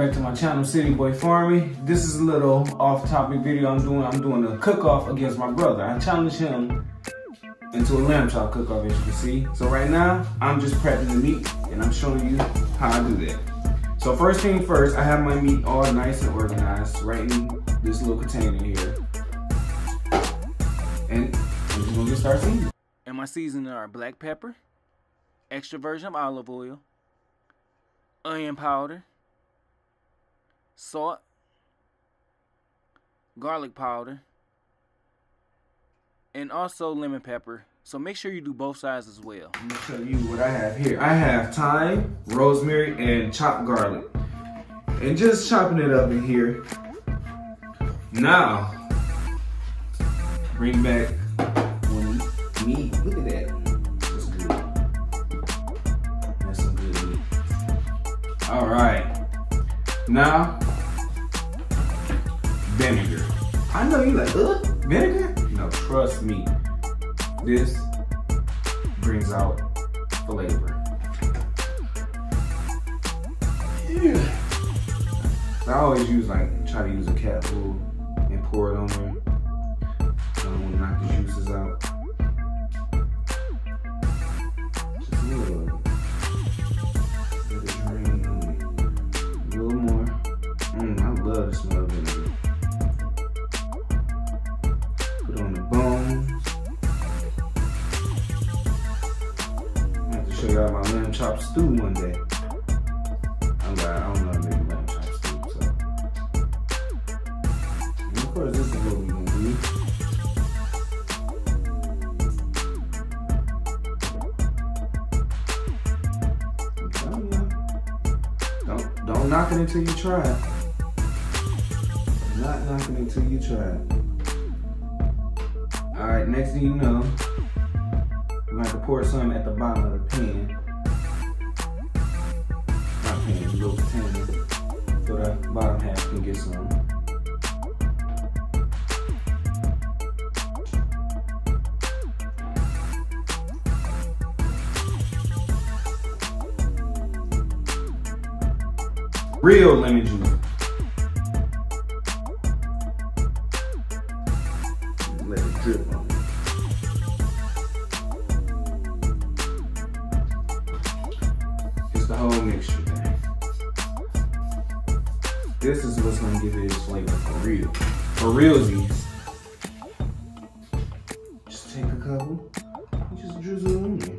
back to my channel, City Boy Farming. This is a little off-topic video I'm doing. I'm doing a cook-off against my brother. I challenged him into a lamb chop cook-off, as you can see. So right now, I'm just prepping the meat, and I'm showing you how I do that. So first thing first, I have my meat all nice and organized right in this little container here. And I'm just gonna get started eating. And my seasoning are black pepper, extra virgin of olive oil, onion powder, salt, garlic powder, and also lemon pepper. So make sure you do both sides as well. Let me show you what I have here. I have thyme, rosemary, and chopped garlic. And just chopping it up in here. Now, bring back one meat. Look at that. That's good. That's some good meat. All right. Now, vinegar. I know you like, uh, vinegar? No, trust me. This brings out flavor. Yeah. I always use like, try to use a cat food and pour it on there. To knock the juices out. Stew one day. I'm like, I don't know chop stew, so. And of course, this is what we're gonna do. I'm. Don't, don't knock it until you try. Not knocking it until you try it. All right, next thing you know, we're gonna pour some at the bottom of the pan. Can get some. Real lemon juice. Give flavor for real. For realsies. Just take a couple. Just drizzle on there.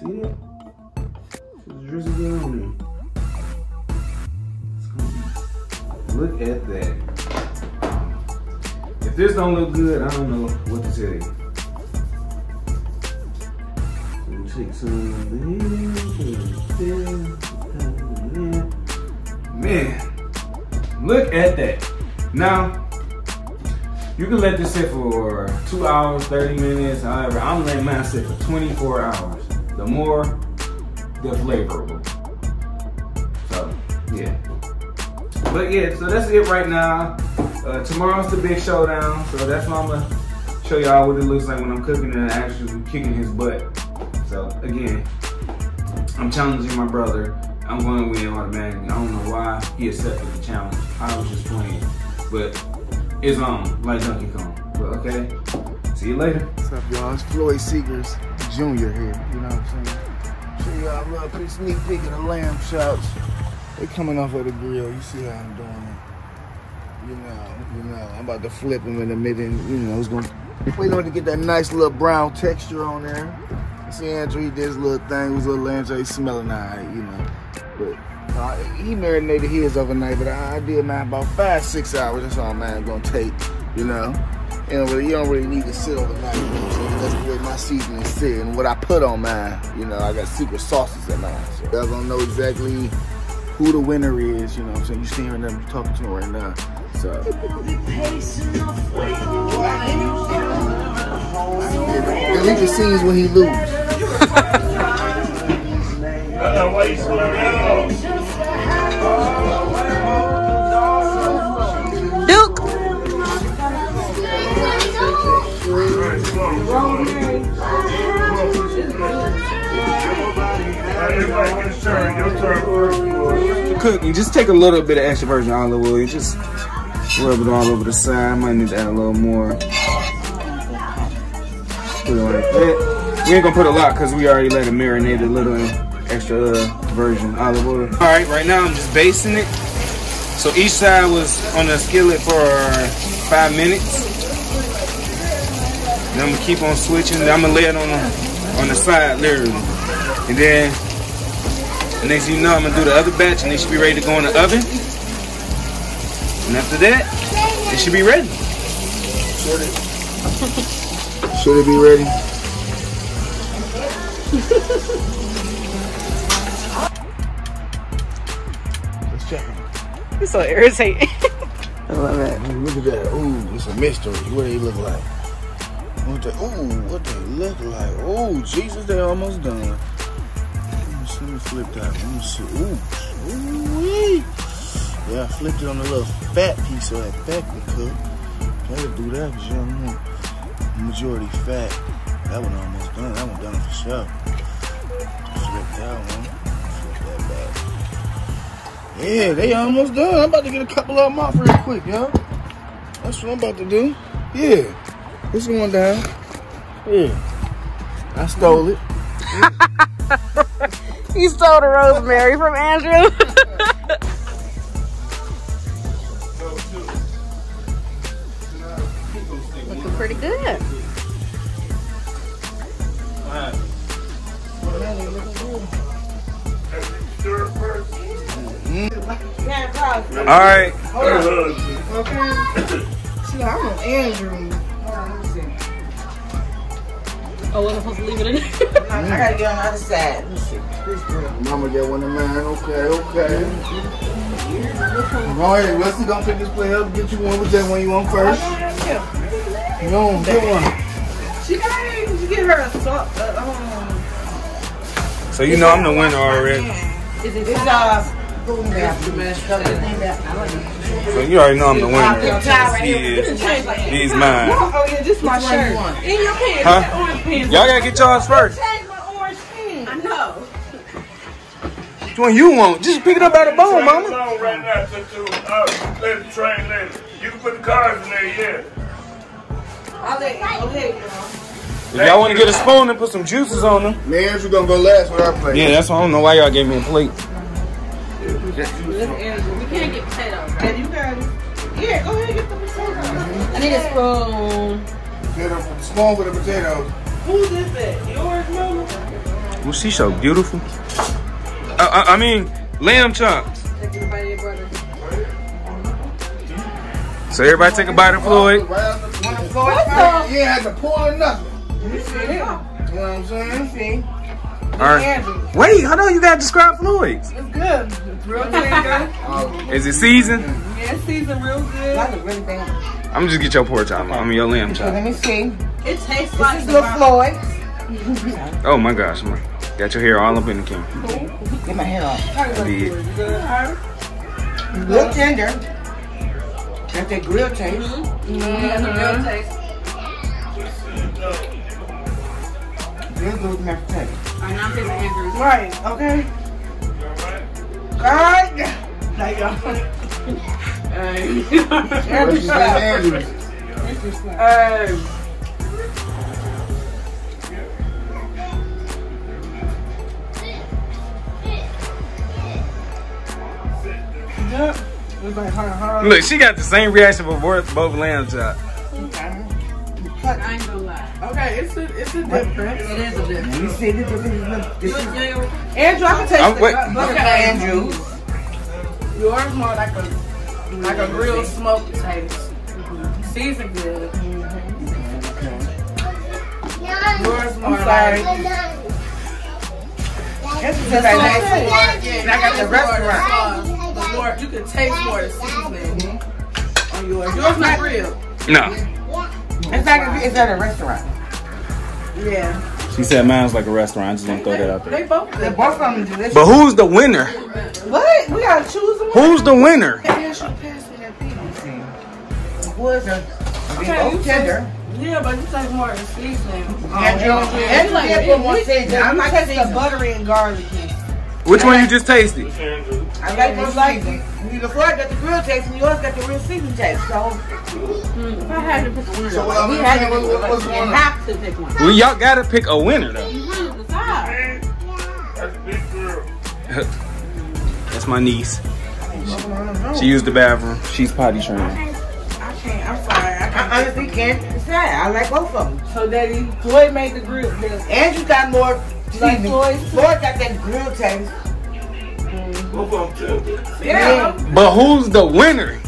See that? Just drizzle it on there. Look at that. If this don't look good, I don't know look at that. Now, you can let this sit for two hours, 30 minutes, however. I'm letting mine sit for 24 hours. The more, the flavorable. So, yeah. But yeah, so that's it right now. Uh, tomorrow's the big showdown, so that's why I'm gonna show y'all what it looks like when I'm cooking and actually kicking his butt. So again, I'm challenging my brother. I'm going to win automatically. I don't know why he accepted the challenge. I was just playing, but it's on like Donkey Kong. But okay, see you later. What's up, y'all? It's Floyd Seegers Jr. here. You know what I'm saying? Show y'all a little pretty sneak peek of the lamb chops. They coming off of the grill. You see how I'm doing it. You know, you know. I'm about to flip them in a minute. You know, it's gonna wait on it to get that nice little brown texture on there. See Andrew, he did his little thing. His little lamb chop. He's smelling alright, you know. But uh, he marinated his overnight, but I, I did mine about five, six hours. That's all mine gonna take, you know. You, know, really, you don't really need to sit overnight. You know what That's the way my seasoning sit and what I put on mine. You know, I got secret sauces in mine. So y'all gonna know exactly who the winner is. You know what I'm saying? You see him them talking to him right now. So. At least it seems when he lose. Duke. Everybody get a turn. Your turn first. cook, you just take a little bit of extra virgin olive oil. Just rub it all over the side. Might need to add a little more. Put it like that. We ain't gonna put a lot because we already let it marinate a little in extra uh, virgin olive oil. All right, right now I'm just basting it. So each side was on the skillet for five minutes. Then I'm gonna keep on switching. Then I'm gonna lay it on the on the side literally, and then the next thing you know, I'm gonna do the other batch, and they should be ready to go in the oven. And after that, it should be ready. Should it be ready? Let's check it. You're so irritating. I love it. Ooh, look at that. Ooh, it's a mystery. What do they look like? What they, ooh, what they look like? Oh, Jesus, they're almost done. Let me, see, let me flip that. Let me see. Ooh, ooh wee. Yeah, I flipped it on the little fat piece of that fat could cook. Gotta do that because you don't want majority fat. That one almost done. That one done for sure. Yeah, they almost done. I'm about to get a couple of them off real quick, yo. That's what I'm about to do. Yeah. This one down. Yeah. I stole it. You stole the rosemary from Andrew. Looking pretty good. All right. See, I'm on Andrew. Oh, wasn't supposed to leave it in there. I gotta get on the other side. Let me see. This girl. Mama get one of mine. Okay, okay. Go ahead. Wesley gonna pick this play up. Get you one with that one you want first. You know, get one. She got it. She get her a salt. Uh, um, So you know I'm the winner already. It's uh. Boom back. So you already know I'm the winner. He He is. He's mine. Oh yeah, this my shirt. In your pants. Huh? orange pants. Y'all gotta get yours first. Change my orange pants. I know. Which one you want? Just pick it up out of the bone, mama. Alone right now to, to uh, let the train later. You can put the cars in there, yeah. I'll let you. Okay. If y'all want to get a spoon and put some juices on them. Me and Andrew gonna go last with our plate. Yeah, that's why I don't know why y'all gave me a plate. We can't get potatoes. And you got it. Yeah, go ahead and get the potatoes. I need a spoon. Potato, spoon for the potatoes. Who's this at? Yours, mama? Well, she's so beautiful. I, I, I mean, lamb chops. So everybody take a bite of Floyd. Right out what the? You ain't had to pour or nothing. You see it? You know what I'm saying? See? All right. Wait, hold on. You gotta describe Floyd's. It's good. It's real good. Is it seasoned? yeah, it's seasoned real good. That's a really bad. I'm gonna just get your pork chop. I mean your lamb chop. Let me see. It tastes This like is Lil Floyd. Oh my gosh, man. Got your hair all up in the camera. Get my hair off. I did. Real tender. Got that grill taste. real taste. Mm-hmm. Mm-hmm. Mm-hmm. Real good with mashed potatoes. I'm not pissing Andrew. Right, okay. Alright. Like, y'all. What you say, Andrew? Hey. Yep. It's like, huh, huh. Look, she got the same reaction for both, both lamb chops. I ain't gonna lie. Okay, it's a, it's a difference. It is a difference. You see the difference? This is, Andrew, I can taste I'm- the wait. butter Okay. okay. Andrew. Yours more like a like a grilled smoked taste. Mm-hmm. Seasoned good. Yours more I'm sorry. like. This is the nice. more, And I got the restaurant. the more, you can taste more of the seasoning on yours. Yours not real. No. It's like it's at a restaurant. Yeah. She said mine's like a restaurant. I just want to throw that out They there. both they both of them delicious. But who's the winner? what? We gotta choose one. Who's the winner? Yeah, she passed me that thing. Was Okay, you tender. Yeah, but you taste more of the seasoning. Andrew, Andrew like did it. put more seasoning. I like the buttery and garlic. Which one you just tasted? I like you like it. You before I got the grill taste and yours got the real season taste. So If I had to pick a winner, So what I'm we had to what- what- what's we have to pick one. Well, y'all gotta pick a winner though. You want to decide. That's a big girl. That's my niece. She used the bathroom. She's potty trained. I can't. I'm sorry. I, I honestly can't decide. I like both of them. So Daddy, Floyd made the grill. The, Andrew got more seasoning. Floyd's? Floyd got that grill taste. Both of them too. yeah. But who's the winner?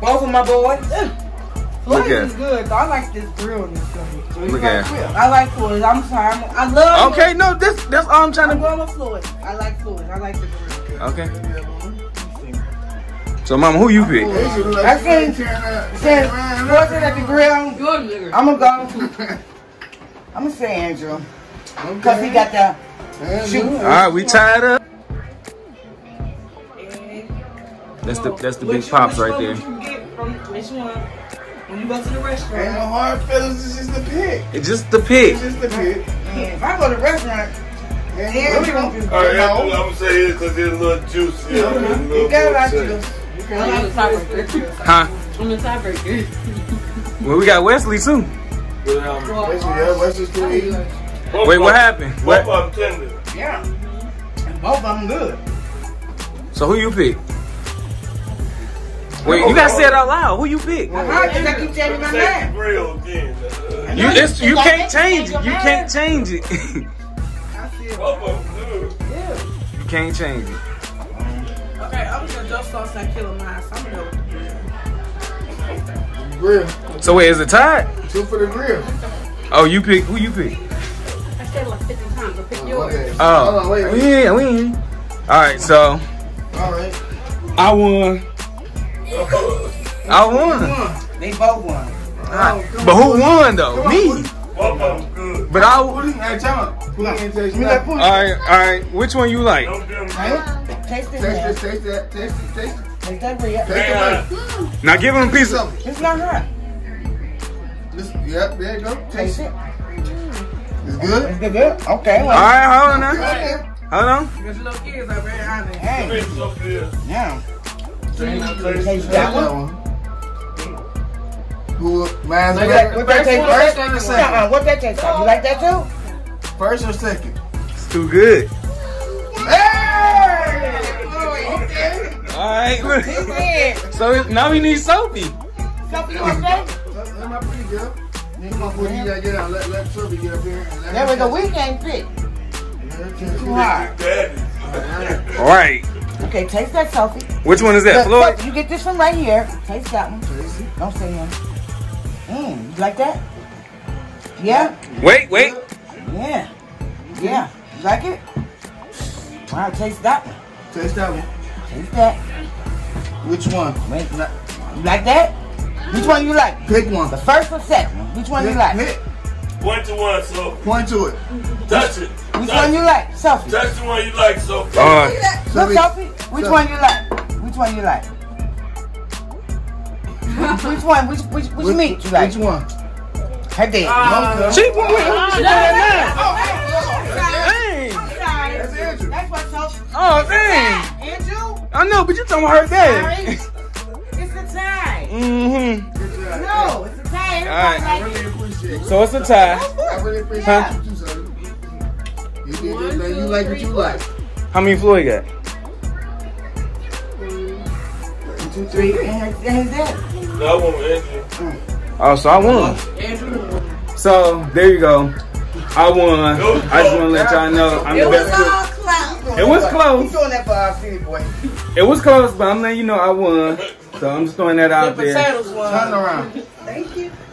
Both of my boys. Floyd Look at is good. though. I like this grill and stuff. Look at her. I like Floyd. I'm sorry. I'm, I love. It. Okay, no, this that's all I'm trying I'm to. going with Floyd. I like Floyd. I like the grill. Okay. So, mama, who you pick? I seen since Floyd said at the grill. Good nigga. I'm gonna go. I'm gonna say Andrew because he got the shoot. All right, we tied up. That's the that's the big Which- pops which right one there. would you get from which one? When you go to the Ain't restaurant. no hard feelings, it's just the pick. It's just the pick. It's just the pick. If I go to the restaurant, And Andrew, All right, I'm gonna say it because it's a little juicy. you got a lot to do. I'm the tiebreaker. Huh? I'm the tiebreaker. Well, we got Wesley too. Let's yeah, let's just do. Wait, what happened? Both What? of them tender. Yeah. And both of them good. So who you pick? Wait, you gotta say it out loud. Who you pick? I heard you keep telling me my name. grill again. Uh, You it's, you can't change it. You can't change it. Both of them good. you can't change it. Okay, I'm gonna just sauce and kill mine. So I'm gonna go with the grill. Grill. So wait, is it tied? Two for the grill. Oh, you pick. Who you pick? I said like 50 times, so pick yours. Okay. Hold Oh, on, wait, wait. yeah, we. ain't- All right, so All right. I won. I won. They both won. But who won though? Me. Both of them good. But I. All Put it, hey, time out. Put it in, taste Me it. like put right, all right. Which one you like? Taste this, Taste man. taste that, taste it, taste it. Taste that real. Taste Now give him a piece of. Something. It's not hot. This, yep, there you go. Taste Taste it. it. It's good. It's good. good. Okay. All Well, right, hold on now. Okay. Hold on. Because little kids are very hey. it's so good. Yeah. Taste Taste that That one. one. Who, mine's What better. that, what that taste First or second? Uh-uh, what that taste like? You like that too? First or second? It's too good. Hey! Okay. All right, look. So now we need Sophie. Something you want to say? That's my pretty girl. Then come on, boy, you gotta get out. Let, let Sophie get up here. and let There her we go. We can't fit. it. Let her catch Too it. hard. Daddy. All right. Okay, taste that, Sophie. Which one is that, Look, Floyd? You get this one right here. Taste that one. Taste. Don't say him. Mmm, you like that? Yeah? Wait, wait. Yeah. Yeah. You like it? Wow, taste that one. Taste that one. Taste that. Which one? Wait, no- you like that? Which one you like? Pick one. The first or second one? Which one you like? pick. One to one, so Point to it. touch it. Which touch one you like? Sophie. Touch the one you like, so Uh, Look, Sophie. Sophie. Which Sophie. one you like? Which one you like? which, which one? Which which which Which- meat you like? Which one? Her dad. Okay. she went with she got Oh, Dang. That's Andrew. That's what Sophie. Oh, dang. Andrew. I know, but you talking about her Sorry. dad. It's a tie. Mm-hmm. No, it's a tie. All right. Everybody I really appreciate it. So it's a tie. I really appreciate Huh? you too, son. You did your thing. You like what you like. How many Floyd got? One, two, three, and her- and his dad. that one with Andrew. Oh, so I won. Andrew. So there you go. I won. I just want to let y'all know I'm the best cook. close. It was close. He's doing that for our city boy. It was close, but I'm letting you know I won. So I'm just throwing that The out there. potatoes Turn one. around.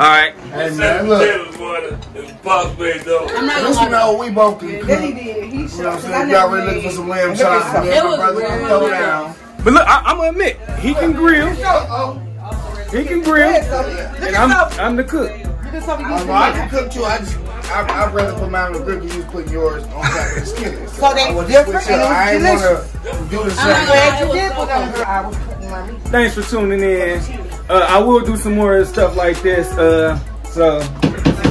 All right. Hey, man, look. potatoes one and Fox made those. I'm not At least gonna we lie. know we both can cook. Then he did. He know what I'm showed. saying? You already looking for some lamb chops. and It my was brother real gonna throw down. But look, I, I'm gonna admit he can grill. Oh. He can grill, and I'm I'm the cook. Look at uh, I don't know, I can cook too. I just, I, I'd rather put mine on the grill than you putting yours on top of the skillet. So they I want to different and it was I ain't delicious. wanna do the I'm same. Glad you did put on good. her. I was cooking my meat. Thanks for tuning in. Uh, I will do some more stuff like this. Uh, so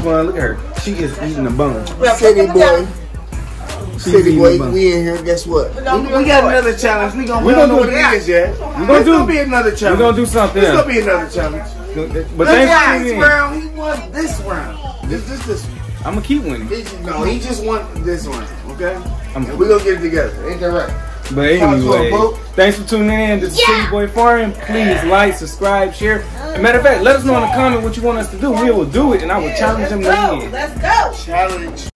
well, look at her. She is eating a bone. Well, City put them down. boy. City boy, we in here. Guess what? We We, gonna do we a got another challenge. We gonna We we don't gonna know do- what it is yet. We gonna There's do- gonna be another challenge. We're gonna do something. There's else. gonna be another challenge. But But thanks for last tuning round, he won this round. This, this, this. one. I'm gonna keep winning. He no, he just won this round. Okay. I'm- and we gonna get it together. Ain't that right? But Talk to him, anyway, thanks for tuning in. This is City Boy Farming. Please like, subscribe, share. Oh. And matter of fact, let us know in the comment what you want us to do. We will do it, and I will challenge them to Let's go. Let's go. Challenge.